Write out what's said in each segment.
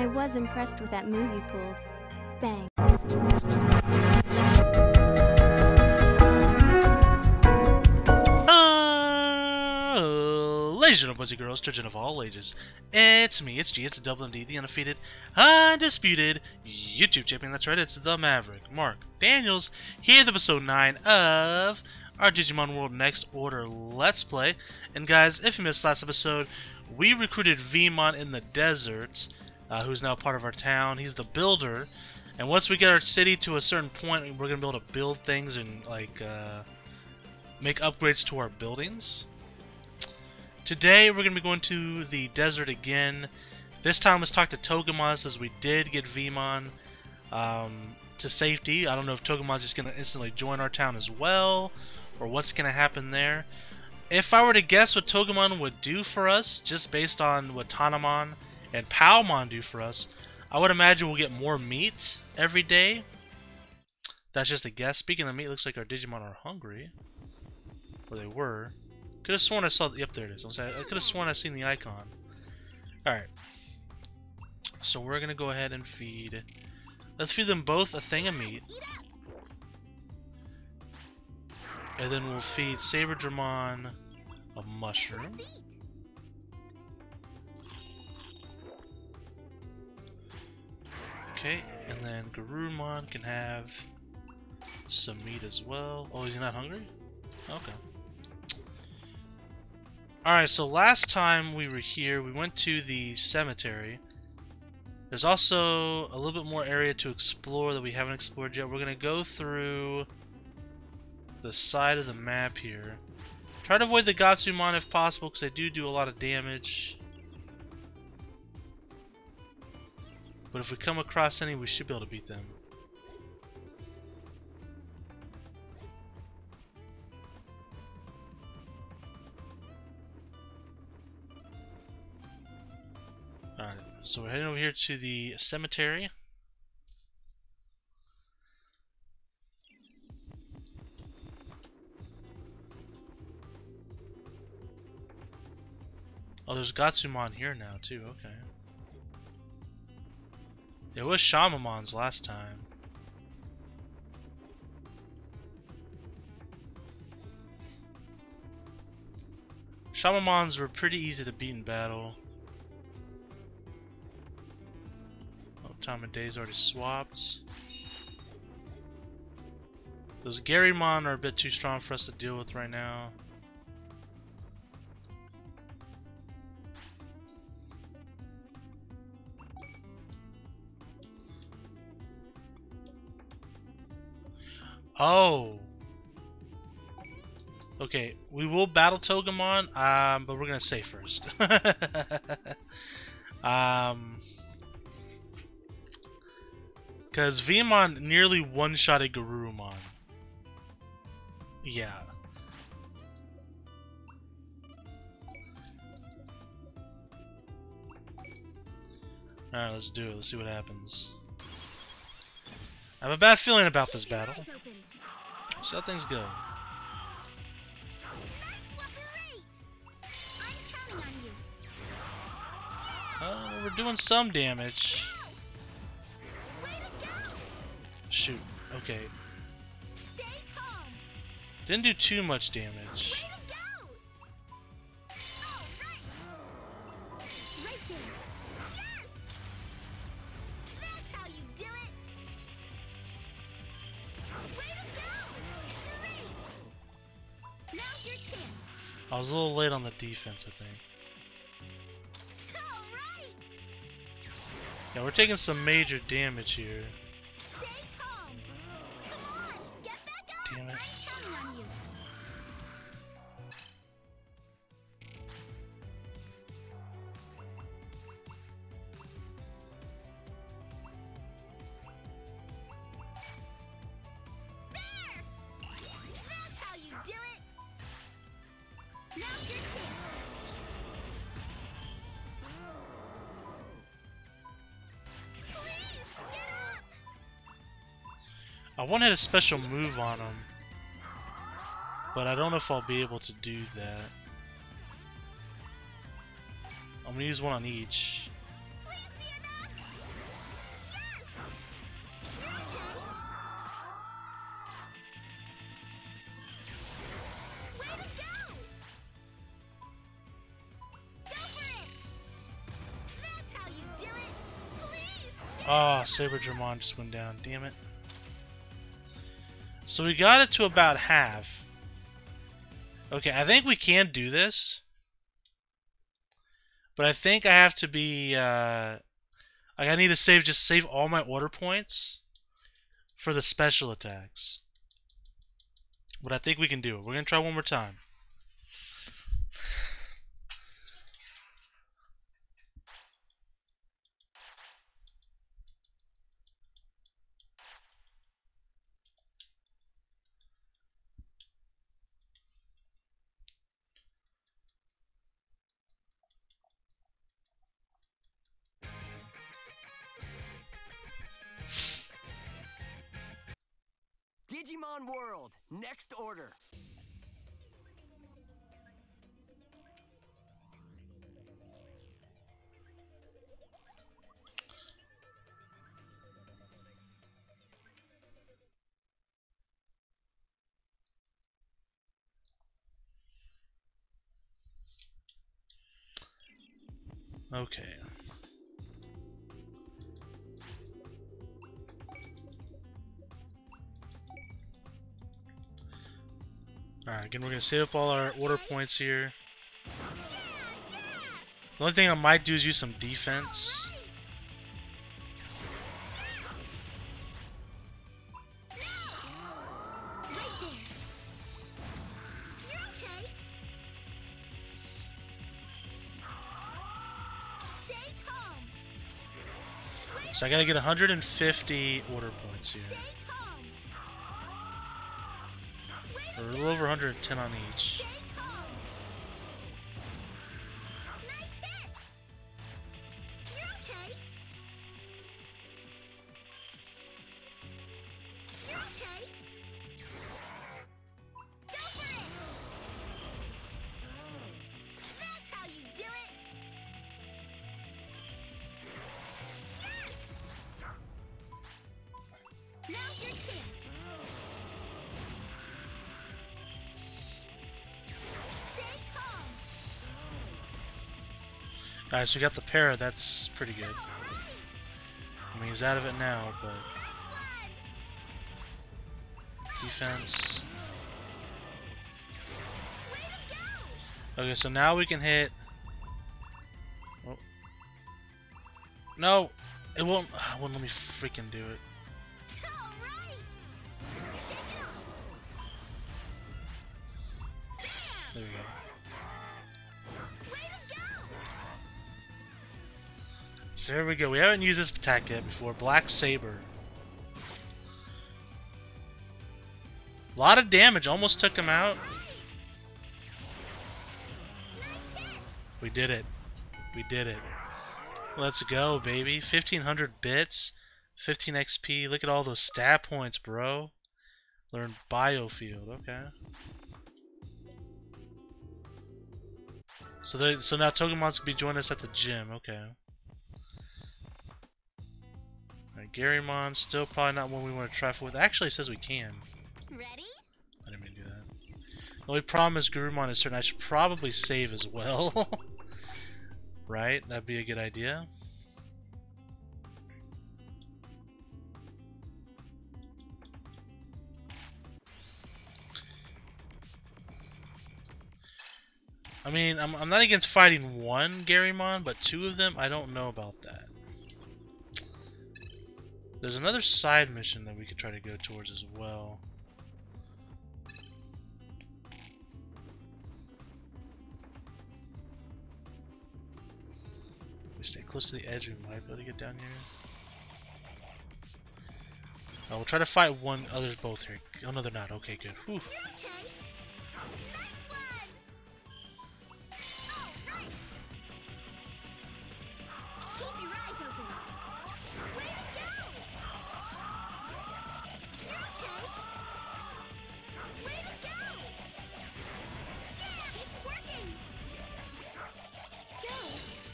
I was impressed with that move you pulled. Bang. Uh, ladies and boys and girls, children of all ages, it's me, it's G, it's Dublin D, the undefeated, undisputed YouTube champion. That's right, it's the Maverick, Mark Daniels, here with episode 9 of our Digimon World Next Order Let's Play. And guys, if you missed last episode, we recruited Veemon in the desert, uh, who's now part of our town. He's the builder, and once we get our city to a certain point, we're gonna be able to build things and like uh, make upgrades to our buildings. Today, we're gonna be going to the desert again. This time, let's talk to Togemon since we did get Veemon um, to safety. I don't know if Togemon's just gonna instantly join our town as well, or what's gonna happen there. If I were to guess what Togemon would do for us, just based on what Tanemon and Palmon do for us, I would imagine we'll get more meat every day. That's just a guess. Speaking of meat, looks like our Digimon are hungry. Or they were. Could have sworn I saw. The, yep, there it is. I could have sworn I seen the icon. All right. So we're gonna go ahead and feed. Let's feed them both a thing of meat. And then we'll feed Saberdramon a mushroom. Okay, and then Garurumon can have some meat as well. Oh, is he not hungry? Okay. Alright, so last time we were here, we went to the cemetery. There's also a little bit more area to explore that we haven't explored yet. We're going to go through the side of the map here. Try to avoid the Gotsumon if possible because they do do a lot of damage. But if we come across any, we should be able to beat them. Alright, so we're heading over here to the cemetery. Oh, there's Gotsumon here now too, okay. It was Shamamon's last time. Shamamons were pretty easy to beat in battle. Oh, time of day's already swapped. Those Garymon are a bit too strong for us to deal with right now. Oh. Okay, we will battle Togemon, um, but we're gonna save first. um, because Veemon nearly one-shotted Garurumon. Yeah. Alright, let's do it. Let's see what happens. I have a bad feeling about this battle. How things go. Uh, we're doing some damage. Shoot. Okay. Didn't do too much damage. I was a little late on the defense, I think. Yeah, we're taking some major damage here. One had a special move on him. But I don't know if I'll be able to do that. I'm gonna use one on each. Ah, oh, Saberdramon just went down. Damn it. So we got it to about half. Okay, I think we can do this. But I think I have to be, uh, like I need to save, just save all my order points for the special attacks. But I think we can do it. We're going to try one more time. Digimon World, next order. Okay. Again, we're going to save up all our order points here. The only thing I might do is use some defense. So I gotta get 150 order points here. A little over 110 on each. Alright, so we got the para, that's pretty good. I mean, he's out of it now, but... Defense. Okay, so now we can hit... Oh. No! It won't, it won't let me freaking do it. So there we go. We haven't used this attack yet before. Black Saber. A lot of damage. Almost took him out. We did it. We did it. Let's go, baby. 1500 bits. 15 XP. Look at all those stat points, bro. Learn Biofield. Okay. So, so now Togemon's gonna be joining us at the gym. Okay. Garymon, still probably not one we want to try for with. Actually, it says we can. Ready? I didn't mean to do that. The only problem is Garurumon is certain I should probably save as well. right? That'd be a good idea. I mean, I'm, I'm not against fighting one Garymon, but two of them, I don't know about that. There's another side mission that we could try to go towards as well. We stay close to the edge, we might be able to get down here. Oh, we'll try to fight one, others both here. Oh no, they're not. Okay, good. Whew.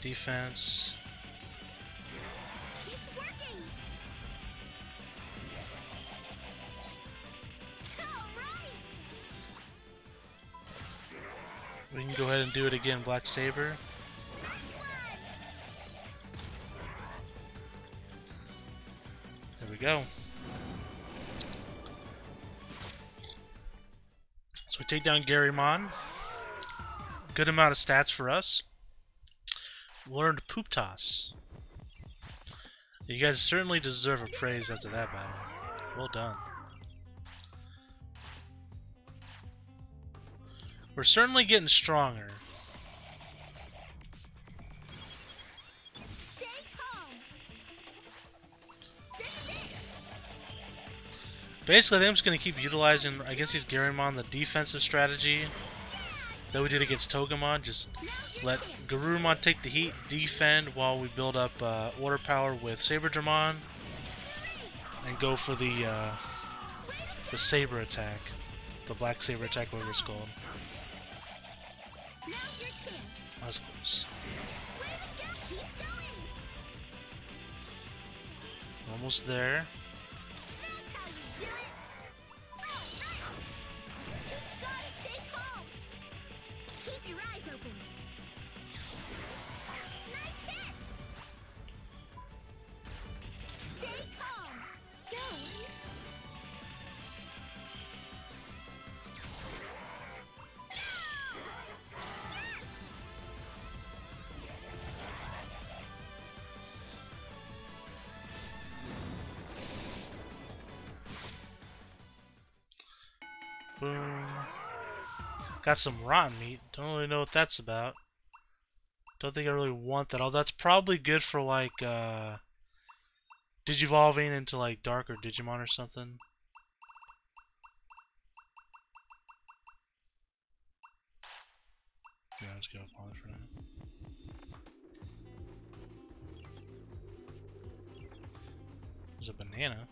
Defense. We can go ahead and do it again, Black Saber. There we go. So we take down Garymon. Good amount of stats for us. Learned Poop Toss. You guys certainly deserve a praise after that battle. Well done. We're certainly getting stronger. Stay calm. This is it. Basically, I think I'm just going to keep utilizing against these Garymon the defensive strategy that we did against Togemon. Just let. Garurumon take the heat, defend while we build up uh, order power with Saberdramon, and go for the uh, the Saber attack, the Black Saber attack, whatever it's called. That was close. Almost there. Boom. Got some rotten meat. Don't really know what that's about. Don't think I really want that. Oh, that's probably good for like uh Digivolving into like darker Digimon or something. Yeah, let's go upon for now. There's a banana.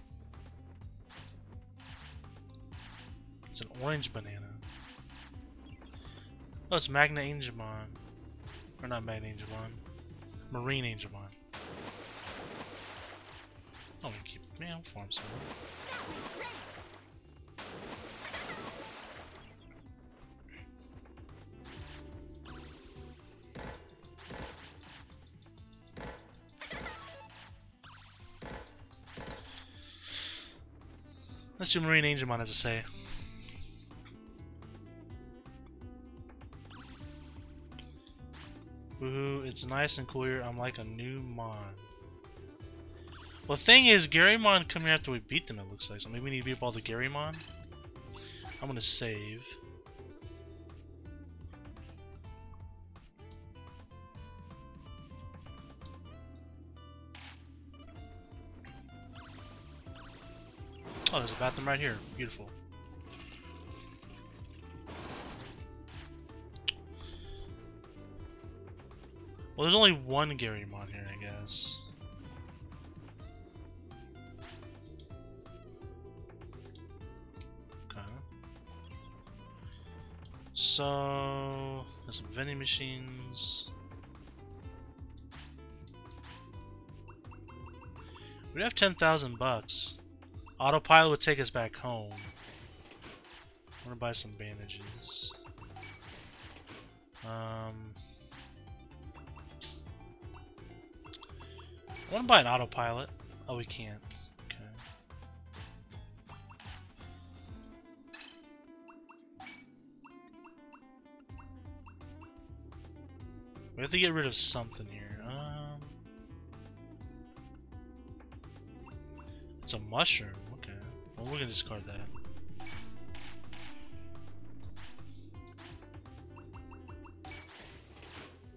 It's an orange banana. Oh, it's Magna Angemon. Or not Magna Angemon. Marine Angemon. Oh, we keep. Man, I'll farm some. That. Let's do Marine Angemon as I say. Woohoo, it's nice and cool here. I'm like a new Mon. Well, the thing is, Garymon coming after we beat them, it looks like. So maybe we need to beat up all the Garymon. I'm gonna save. Oh, there's a bathroom right here. Beautiful. Well, there's only one Garymon here, I guess. Okay. So, there's some vending machines. We have 10,000 bucks. Autopilot would take us back home. I'm gonna buy some bandages. Um, I want to buy an autopilot. Oh, we can't. Okay. We have to get rid of something here. Um, it's a mushroom. Okay. Well, we're gonna discard that.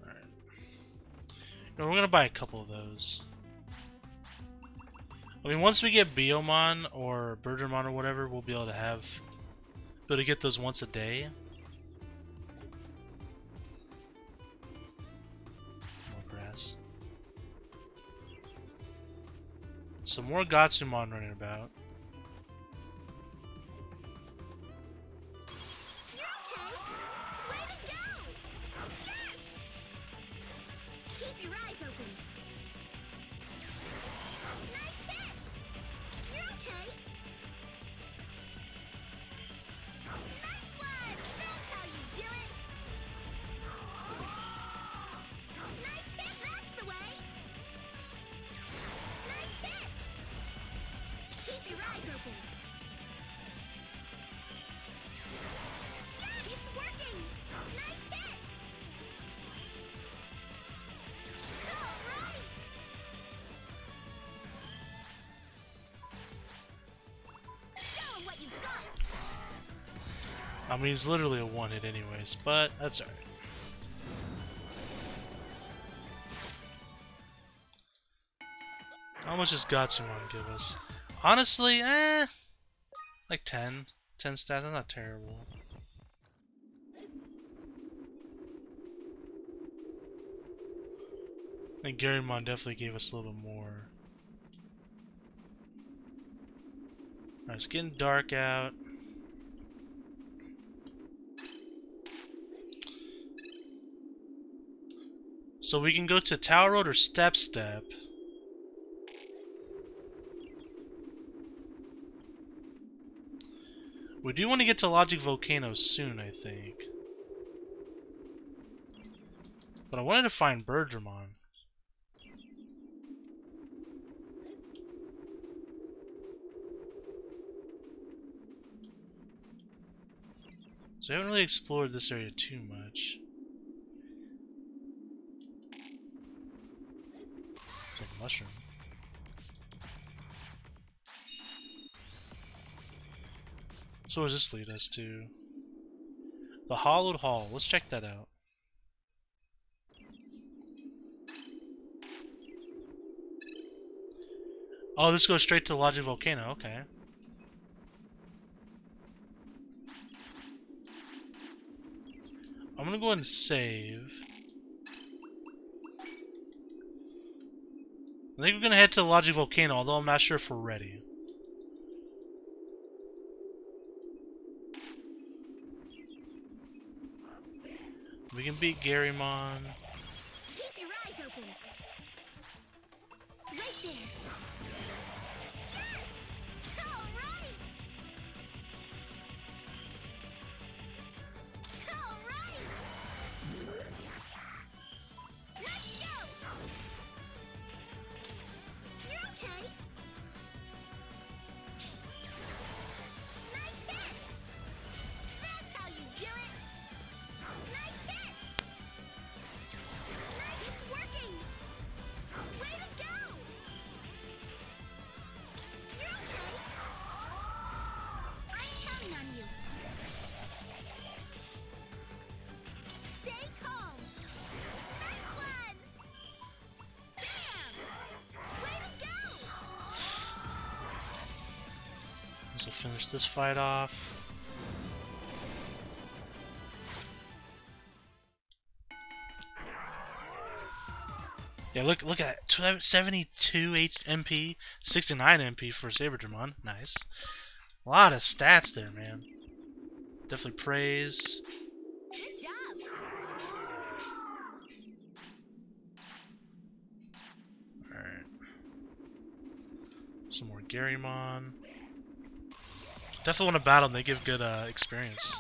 Alright. No, we're gonna buy a couple of those. I mean, once we get Biyomon or Birdramon or whatever, we'll be able to have, be able to get those once a day. More grass. Some more Gotsumon running about. Mean, he's literally a one hit, anyways, but that's alright. How much does Gotsumon give us? Honestly, eh, like 10. 10 stats, that's not terrible. I think Garymon definitely gave us a little more. It's getting dark out. So we can go to Tower Road or Step Step. We do want to get to Logic Volcano soon, I think. But I wanted to find Birdramon. So I haven't really explored this area too much. Like a mushroom. So does this lead us to? The Hollowed Hall. Let's check that out. Oh, this goes straight to the Logic Volcano. Okay. I'm gonna go ahead and save. I think we're gonna head to the Logic Volcano, although I'm not sure if we're ready. We can beat Garymon. This will finish this fight off. Yeah, look look at that. 72 H MP, 69 MP for Saberdramon. Nice. A lot of stats there, man. Definitely praise. Good job. Alright. Some more Garymon. Definitely want to battle them, they give good uh, experience.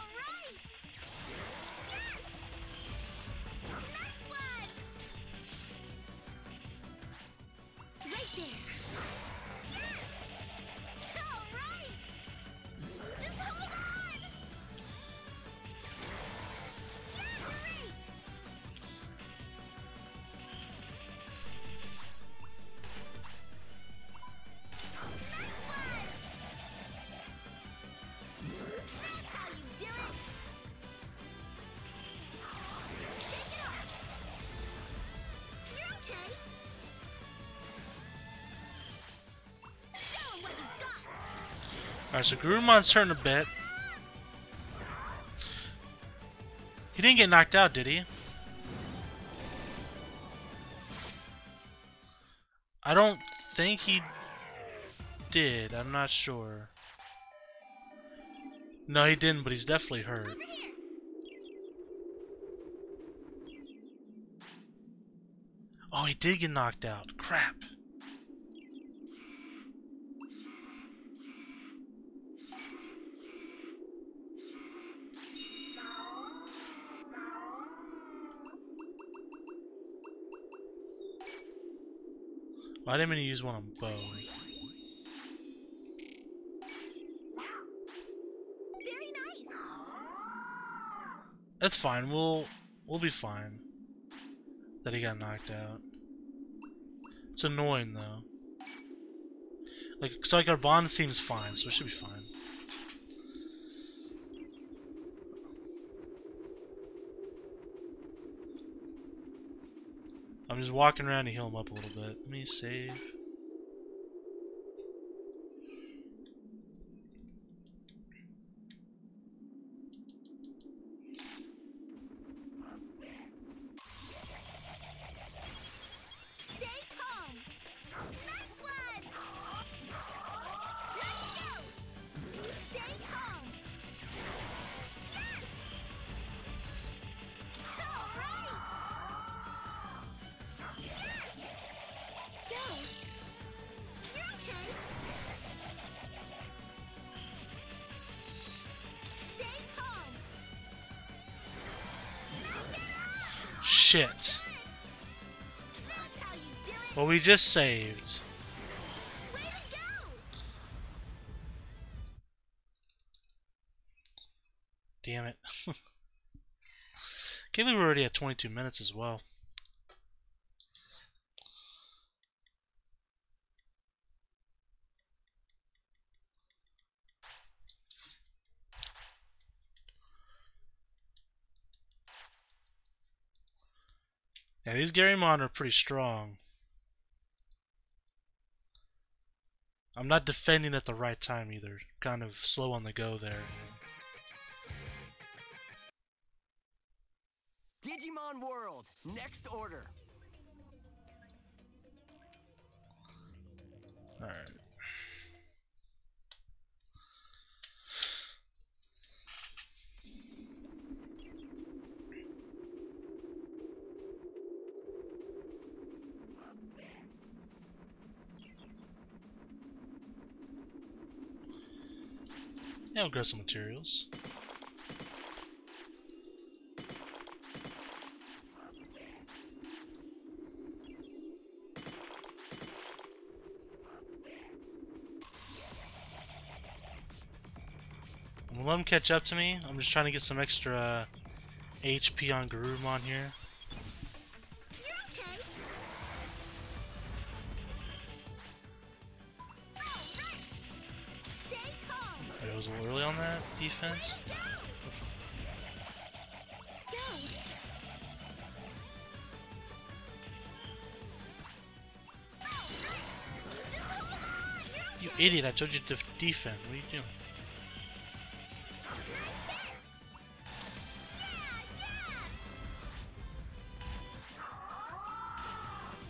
Alright, so Gurumon's turning a bit. He didn't get knocked out, did he? I don't think he did. I'm not sure. No, he didn't, but he's definitely hurt. Oh, he did get knocked out. Crap. Why didn't he use one on both? That's fine. We'll we'll be fine. That he got knocked out. It's annoying though. Like so like our bond seems fine, so it should be fine. I'm just walking around to heal him up a little bit. Let me save. We just saved. Damn it. Can't believe we're already at 22 minutes as well. Yeah, these Garymon are pretty strong. I'm not defending at the right time either. Kind of slow on the go there. Digimon World, next order. Alright. Yeah, we'll grab some materials. Gonna let him catch up to me. I'm just trying to get some extra uh, HP on Garurumon here. You're You idiot, I told you to defend. What are you doing?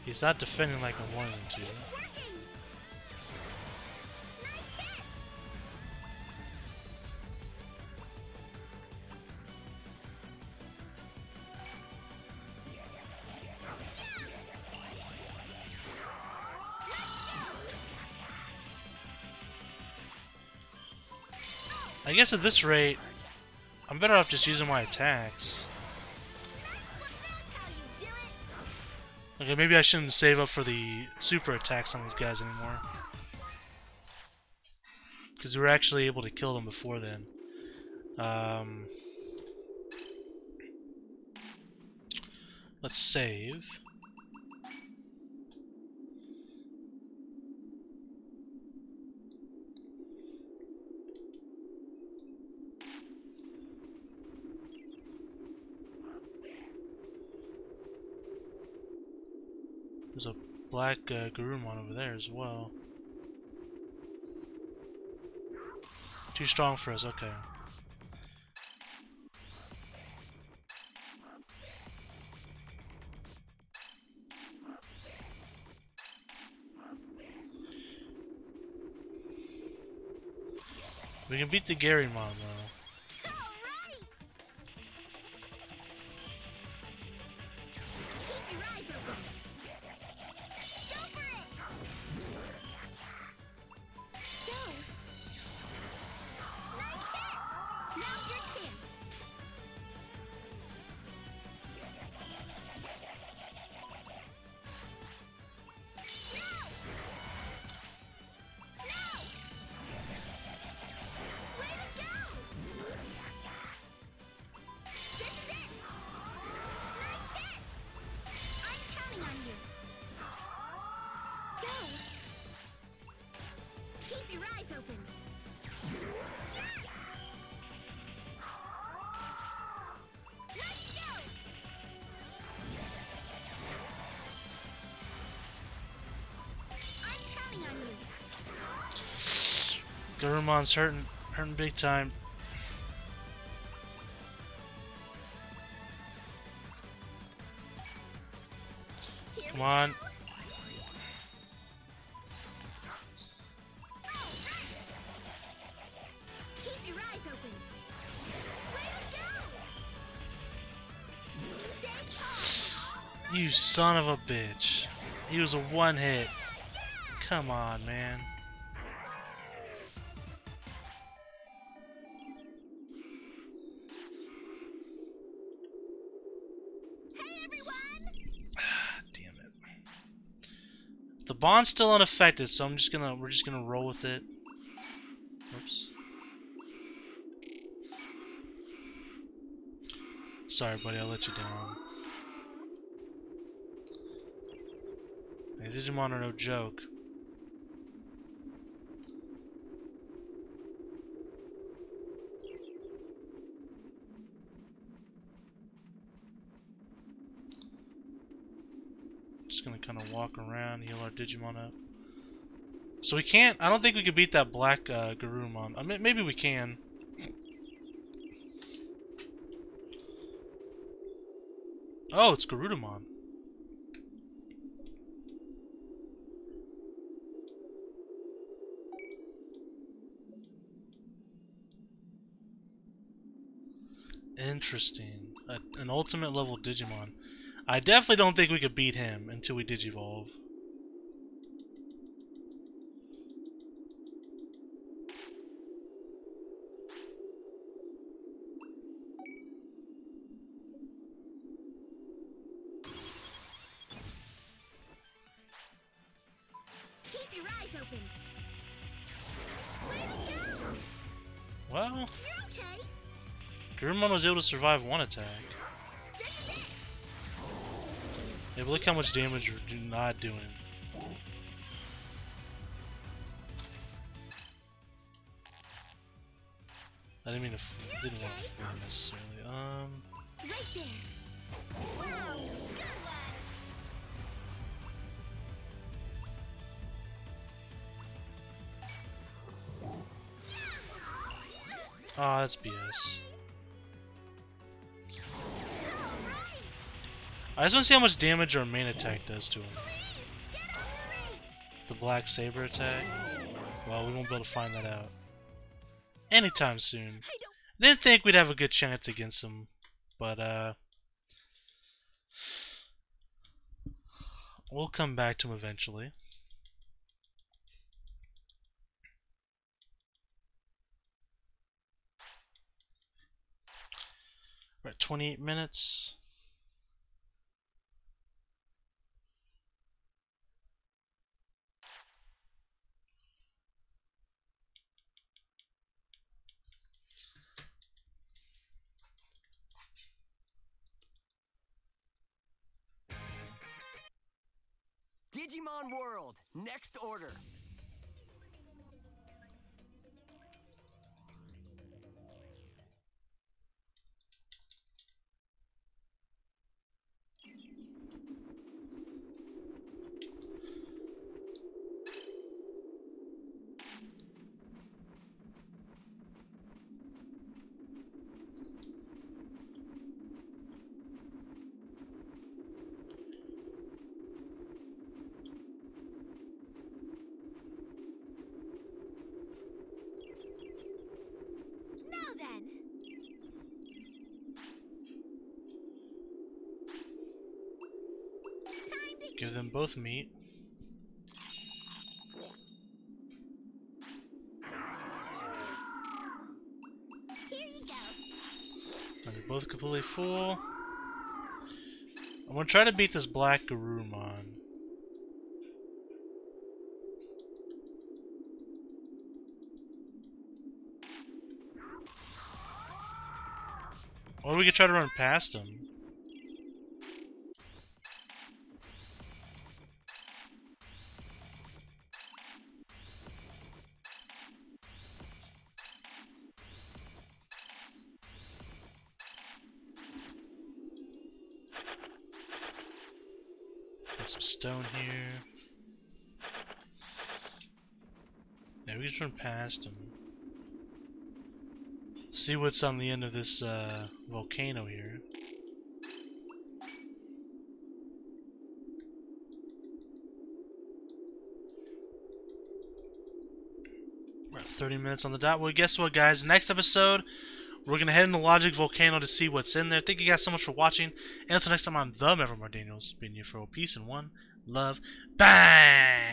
He's not defending like I wanted him to. I guess at this rate, I'm better off just using my attacks. Okay, maybe I shouldn't save up for the super attacks on these guys anymore. Because we were actually able to kill them before then. Um, let's save. There's a black uh, Garurumon over there as well. Too strong for us, okay. We can beat the Garymon though. Garumon's hurting, hurting big time. Come on. go. Keep your eyes open. Way to go. Stay calm. You son of a bitch. He was a one hit. Come on, man. Bond's still unaffected, so I'm just gonna we're just gonna roll with it. Oops. Sorry, buddy, I let you down. Digimon are no joke. Just gonna kind of walk around, heal our Digimon up. So we can't. I don't think we could beat that black uh, Garurumon. I mean, maybe we can. Oh, it's Garudamon. Interesting. A, an ultimate level Digimon. I definitely don't think we could beat him until we Digivolve. Keep your eyes open. Way to go. Well. Garurumon was able to survive one attack. Yeah, but look how much damage we're not doing. I didn't mean to. F didn't want to flare necessarily. Um. Right there. Wow. Ah, that's BS. Just want to see how much damage our main attack does to him. The Black Saber attack. Well, we won't be able to find that out anytime soon. Didn't think we'd have a good chance against him, but uh, we'll come back to him eventually. We're at 28 minutes. Digimon World, next order. Them both meat. Here you go. And they're both completely full. I'm gonna try to beat this black Garurumon. Or we could try to run past him. Got some stone here. Yeah, we can just run past him. See what's on the end of this uh, volcano here. We're at 30 minutes on the dot. Well, guess what, guys? Next episode, we're going to head into Logic Volcano to see what's in there. Thank you guys so much for watching. And until next time, I'm the Maverick Daniels, being you for a peace and one love. Bang!